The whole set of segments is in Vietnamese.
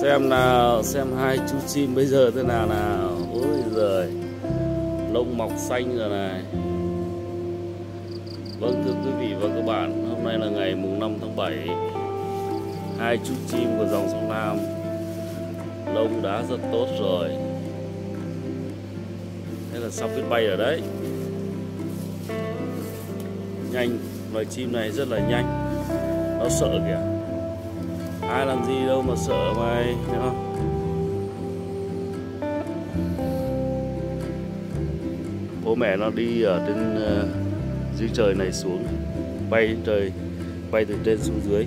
xem nào, xem hai chú chim bây giờ thế nào nào. Ôi giời, lông mọc xanh rồi này. Vâng thưa quý vị và các bạn, hôm nay là ngày mùng 5 tháng 7 hai chú chim của dòng sông Nam, lông đã rất tốt rồi. Thế là sắp biết bay ở đấy. Nhanh, loài chim này rất là nhanh. Nó sợ kìa ai làm gì đâu mà sợ mày thấy không? Bố mẹ nó đi ở trên uh, dưới trời này xuống bay trời bay từ trên xuống dưới.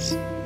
Thanks.